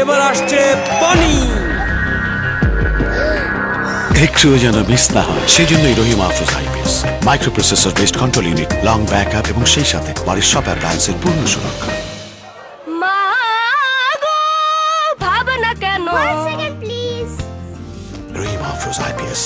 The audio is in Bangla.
এবার আসছে পানি। একটুও যেন মিস না হয় সেই জন্যই Rahim Afroz IPS. Microprocessor based control unit long backup এবং সেই সাথে বাড়ির সব অ্যাপ্লায়েন্সের পূর্ণ সুরক্ষা। রহিম আফরোজ আইপিএস।